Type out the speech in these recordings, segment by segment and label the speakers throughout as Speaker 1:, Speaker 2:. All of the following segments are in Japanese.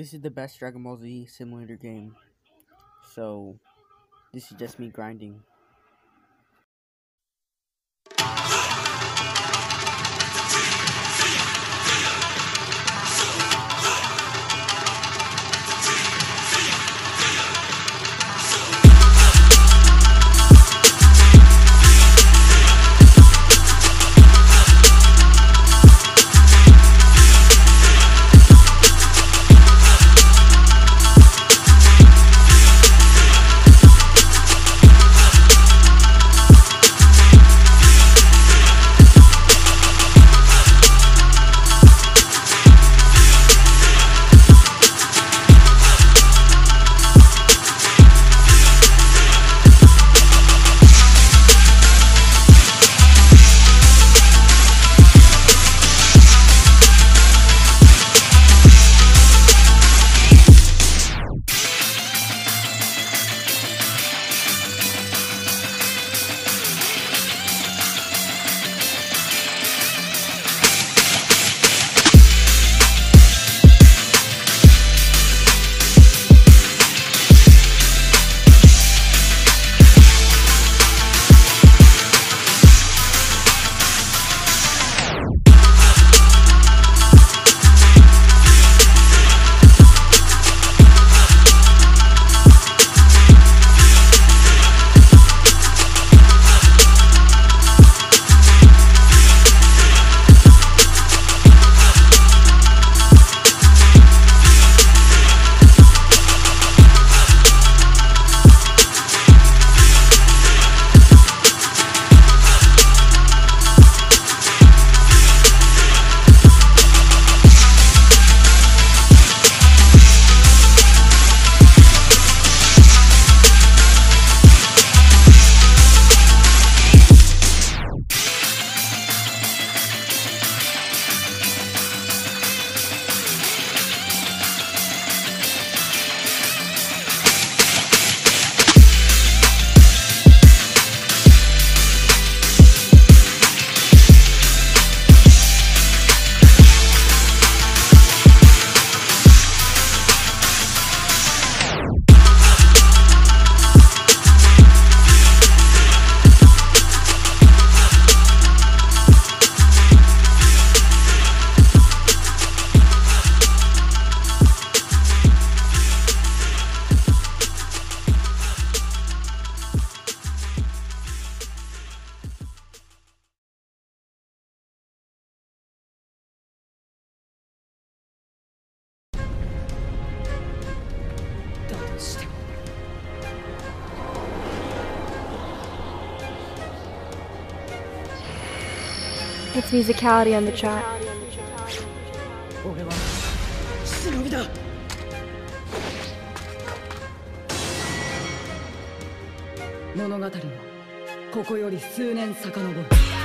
Speaker 1: This is the best Dragon Ball Z simulator game. So, this is just me grinding.
Speaker 2: It's musicality on the track.
Speaker 3: 俺は忍びだ物語はここより数年遡る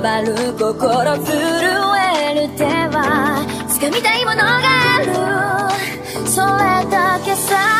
Speaker 2: ばる心震える手は掴みたいものがある。それだけさ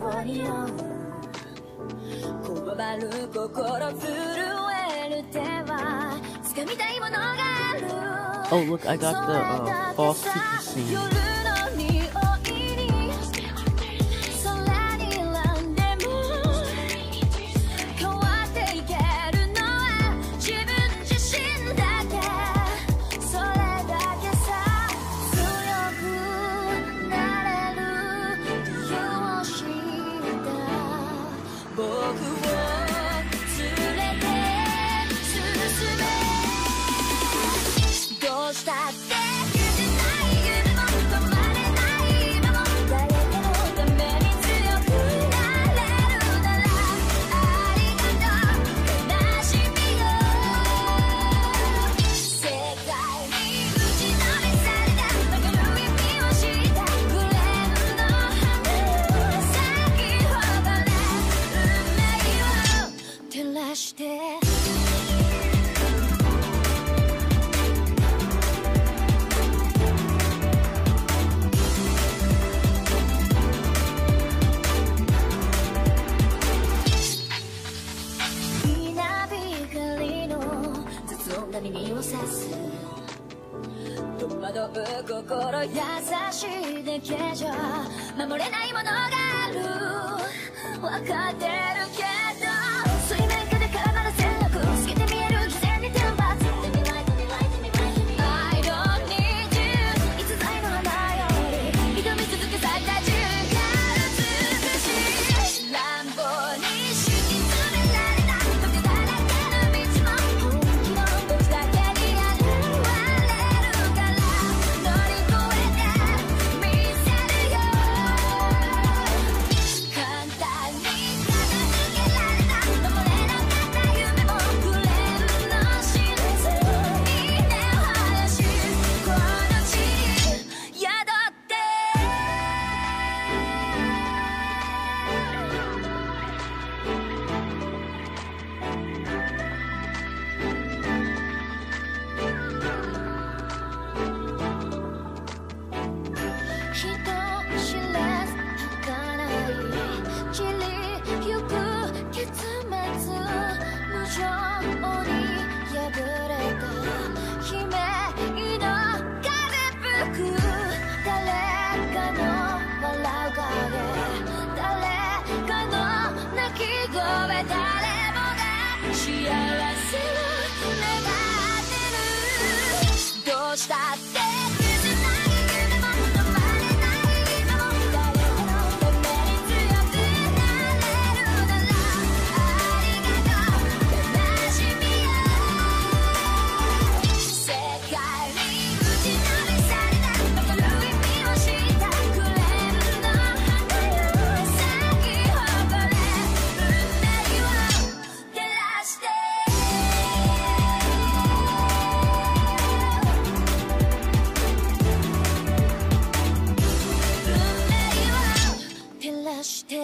Speaker 2: こによこばる心震える手は掴みたいものがある
Speaker 1: Oh look, I got the、uh, false teeth scene.
Speaker 2: 守れないして。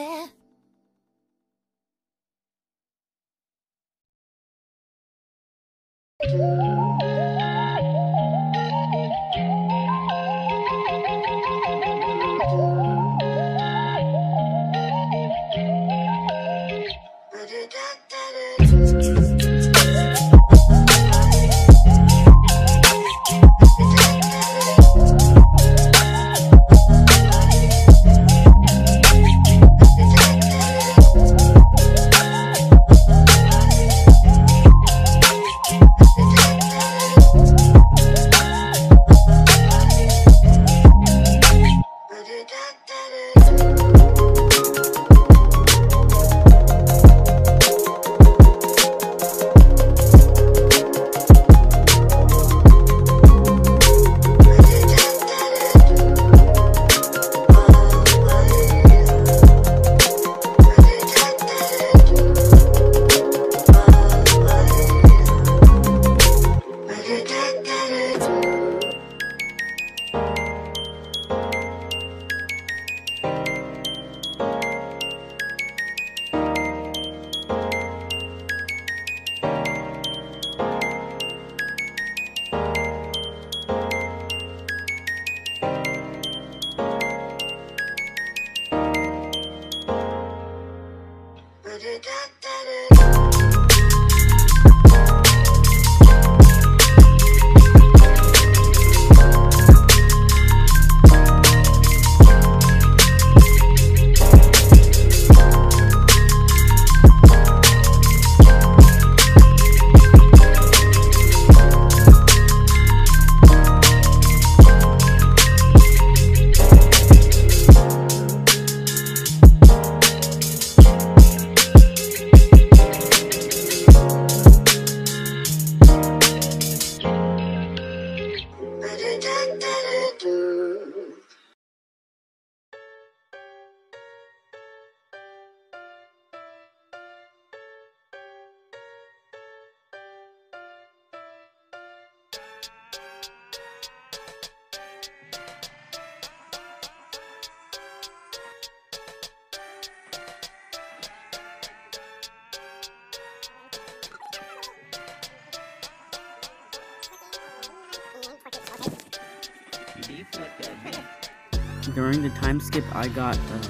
Speaker 1: during the time skip, I got uh,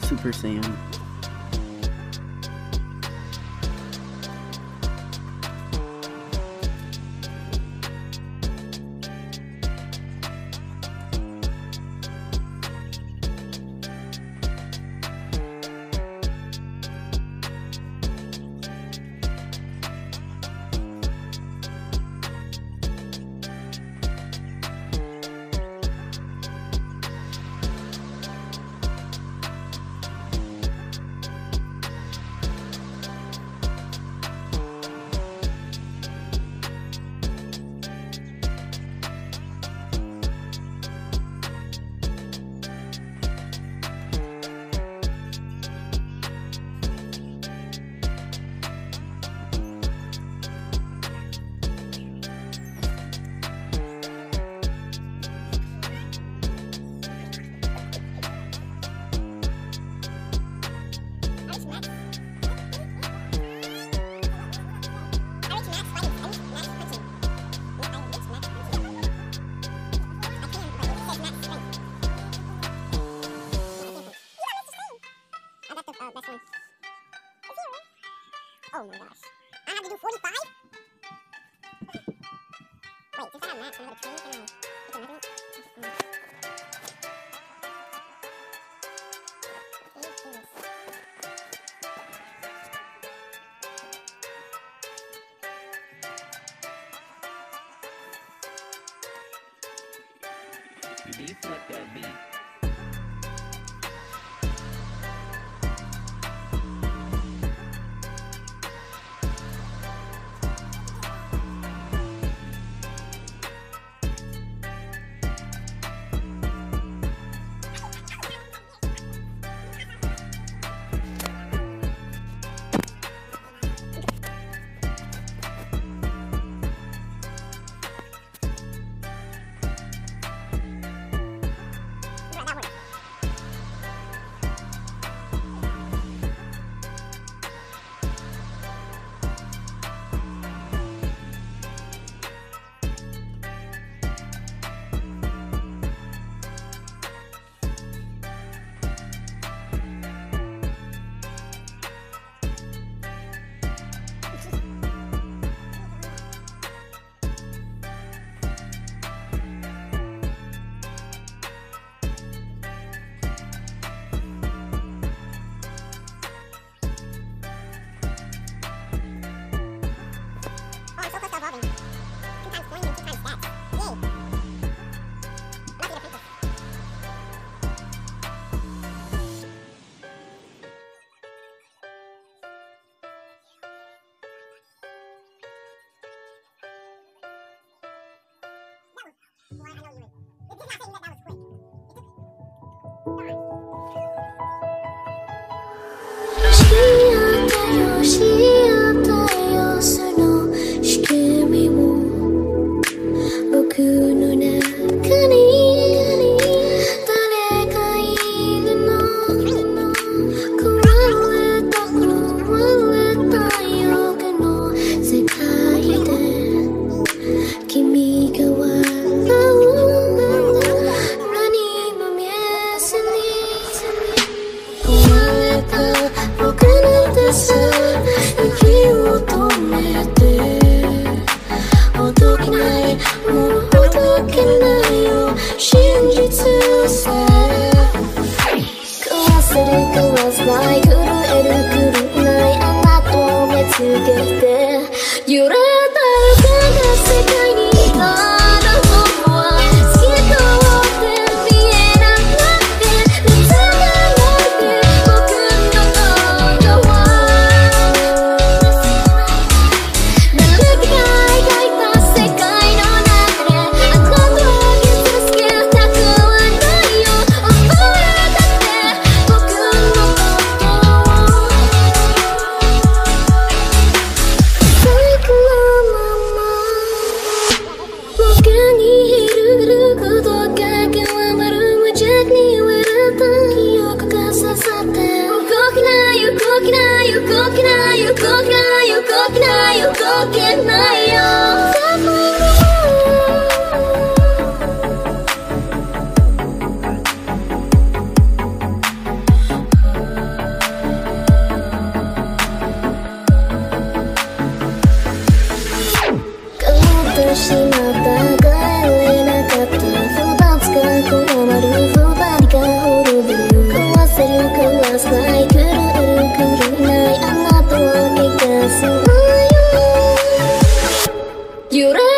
Speaker 1: Super Saiyan.
Speaker 4: Oh my gosh. I have to do 45? Wait, since I have max, another can I... Can I 我按
Speaker 2: 照以为你不是这样对你的男火を止めて」「届けないものは届けないよ」「信じ続け」「壊されて。Like, 震える狂いあなたを見つけて。
Speaker 4: Yura.